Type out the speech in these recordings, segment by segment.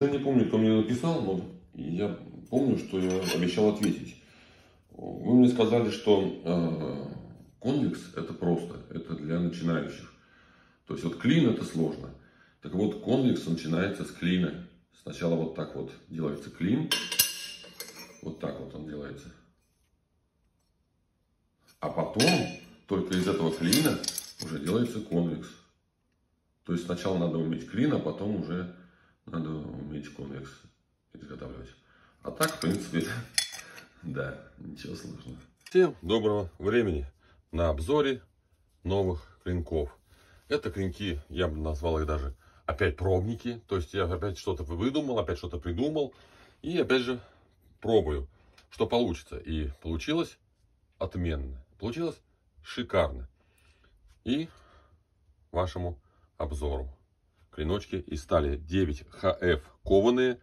Я не помню, кто мне написал, но я помню, что я обещал ответить. Вы мне сказали, что э, конвекс это просто, это для начинающих. То есть вот клин это сложно. Так вот, конвекс начинается с клина. Сначала вот так вот делается клин. Вот так вот он делается. А потом только из этого клина уже делается конвекс. То есть сначала надо уметь клин, а потом уже надо уметь конвекс изготавливать. А так, в принципе, да, ничего сложного. Всем доброго времени на обзоре новых клинков. Это клинки, я бы назвал их даже опять пробники. То есть я опять что-то выдумал, опять что-то придумал. И опять же пробую, что получится. И получилось отменно. Получилось шикарно. И вашему обзору клиночки из стали 9HF кованые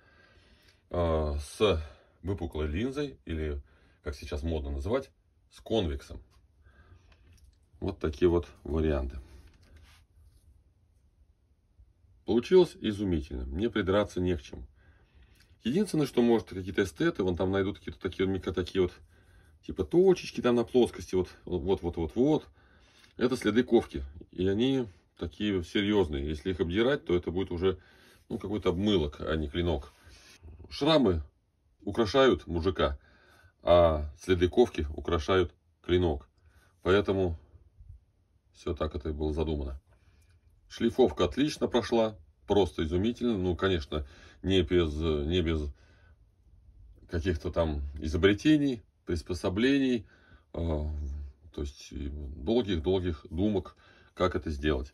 э, с выпуклой линзой или как сейчас модно называть с конвексом. Вот такие вот варианты. Получилось изумительно. Мне придраться не к чему. Единственное, что может какие-то эстеты, вон там найдут какие-то такие микро такие вот типа точечки там на плоскости, вот, вот, вот, вот, вот. Это следы ковки. И они такие серьезные. Если их обдирать, то это будет уже ну, какой-то обмылок, а не клинок. Шрамы украшают мужика, а следы ковки украшают клинок. Поэтому все так это и было задумано. Шлифовка отлично прошла, просто изумительно. Ну, конечно, не без, не без каких-то там изобретений, приспособлений, э, то есть долгих-долгих думок, как это сделать.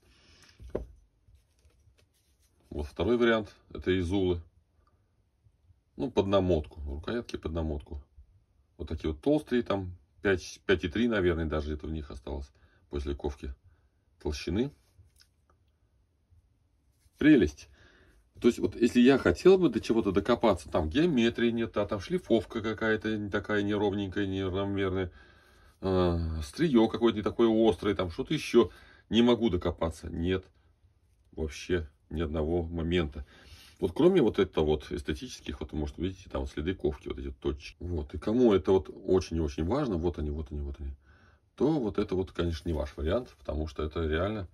Вот второй вариант, это изулы. Ну, под намотку, рукоятки под намотку. Вот такие вот толстые, там 5,3, наверное, даже это в них осталось после ковки толщины. Прелесть. То есть, вот если я хотел бы до чего-то докопаться, там геометрии нет, а там шлифовка какая-то не такая неровненькая, неравномерная, э, а, стрие какое-то не такое острое, там что-то еще, не могу докопаться. Нет, вообще ни одного момента. Вот кроме вот этого вот эстетических, вот может видите, там следы ковки, вот эти точки. Вот, и кому это вот очень и очень важно, вот они, вот они, вот они, то вот это вот, конечно, не ваш вариант, потому что это реально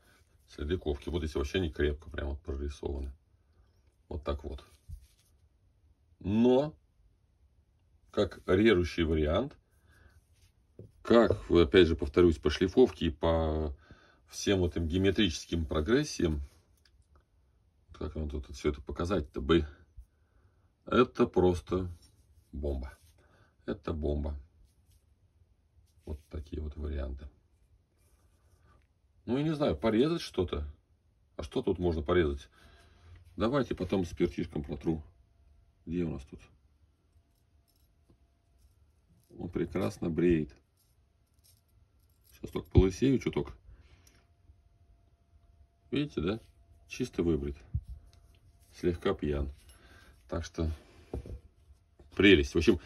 следы ковки. Вот здесь вообще не крепко прям вот прорисованы. Вот так вот. Но, как режущий вариант, как, опять же, повторюсь, по шлифовке и по всем вот этим геометрическим прогрессиям, как вам тут все это показать-то бы? Это просто бомба. Это бомба. Вот такие вот варианты. Ну, я не знаю, порезать что-то. А что тут можно порезать? Давайте потом спиртишком протру. Где у нас тут? Он прекрасно бреет. Сейчас только полысею чуток. Видите, да? Чисто выбрит слегка пьян. Так что прелесть. В общем,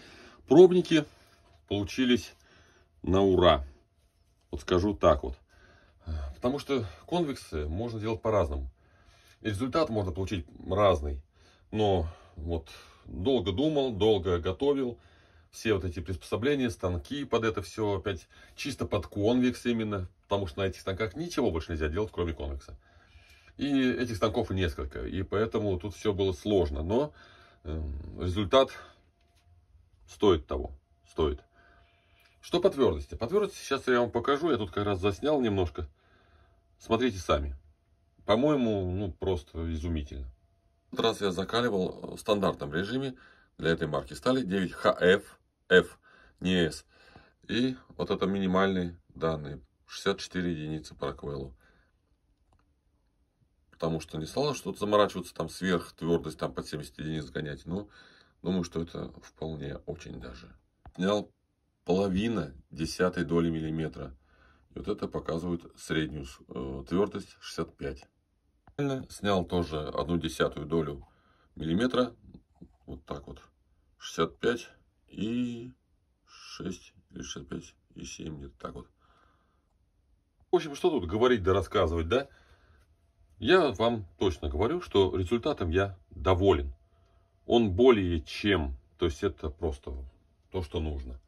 пробники получились на ура. Вот скажу так вот. Потому что конвексы можно делать по-разному. Результат можно получить разный. Но вот долго думал, долго готовил. Все вот эти приспособления, станки под это все опять чисто под конвекс именно. Потому что на этих станках ничего больше нельзя делать, кроме конвекса. И этих станков несколько. И поэтому тут все было сложно. Но эм, результат стоит того. Стоит. Что по твердости? По твердости сейчас я вам покажу. Я тут как раз заснял немножко. Смотрите сами. По-моему, ну просто изумительно. В этот раз я закаливал в стандартном режиме для этой марки стали 9HF, F, не S. И вот это минимальные данные. 64 единицы по Роквеллу потому что не стало что-то заморачиваться, там сверх твердость там под 70 единиц гонять. Но думаю, что это вполне очень даже. Снял половина десятой доли миллиметра. И вот это показывает среднюю э, твердость 65. Снял тоже одну десятую долю миллиметра. Вот так вот. 65 и 6 или 65 и 7 где-то так вот. В общем, что тут говорить да рассказывать, да? Я вам точно говорю, что результатом я доволен. он более чем. То есть это просто то, что нужно.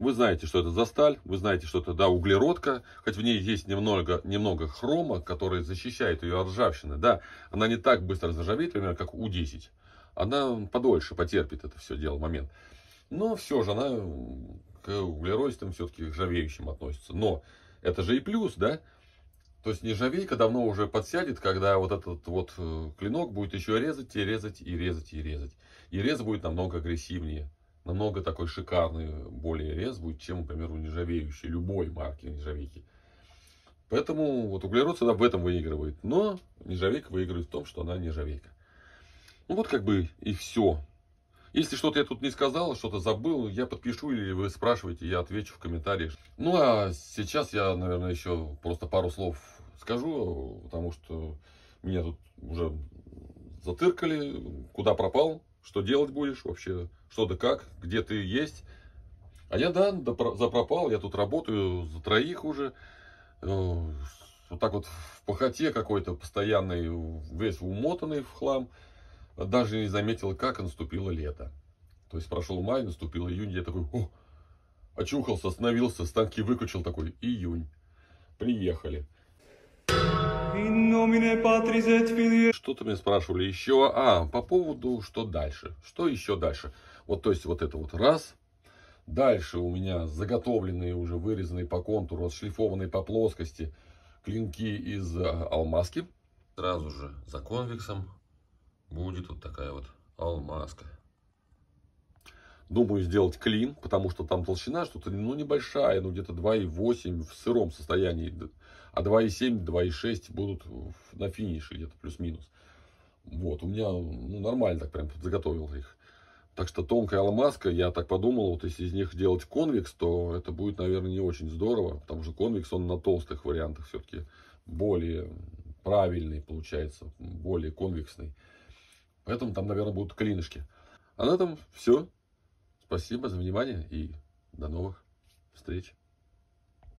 Вы знаете, что это за сталь, вы знаете, что это да, углеродка, хоть в ней есть немного, немного хрома, который защищает ее от ржавчины. Да, она не так быстро заржавеет, например, как У-10. Она подольше потерпит это все дело, момент. Но все же она к углеродистым все-таки ржавеющим относится. Но это же и плюс, да? То есть нержавейка давно уже подсядет, когда вот этот вот э, клинок будет еще резать и резать и резать и резать. И рез будет намного агрессивнее намного такой шикарный, более рез будет, чем, например, у нержавеющей, любой марки нержавейки. Поэтому вот углерод всегда в этом выигрывает. Но нержавейка выигрывает в том, что она нержавейка. Ну вот как бы и все. Если что-то я тут не сказал, что-то забыл, я подпишу или вы спрашиваете, я отвечу в комментариях. Ну а сейчас я, наверное, еще просто пару слов скажу, потому что меня тут уже затыркали, куда пропал, что делать будешь вообще, что да как, где ты есть. А я, да, запропал, я тут работаю за троих уже. Э, вот так вот в похоте какой-то постоянный, весь умотанный в хлам. Даже не заметил, как наступило лето. То есть прошел май, наступил июнь, я такой, о, очухался, остановился, станки выключил, такой, июнь. Приехали. Что-то меня спрашивали еще. А, по поводу, что дальше. Что еще дальше? Вот, то есть, вот это вот раз. Дальше у меня заготовленные, уже вырезанные по контуру, отшлифованные по плоскости клинки из а, алмазки. Сразу же за конвексом будет вот такая вот алмазка. Думаю сделать клин, потому что там толщина что-то ну, небольшая, ну где-то 2,8 в сыром состоянии а 2,7, 2,6 будут на финише где-то плюс-минус. Вот, у меня ну, нормально так прям заготовил их. Так что тонкая алмазка, я так подумал, вот если из них делать конвекс, то это будет, наверное, не очень здорово, потому что конвекс, он на толстых вариантах все-таки более правильный получается, более конвексный. Поэтому там, наверное, будут клинышки. А на этом все. Спасибо за внимание и до новых встреч.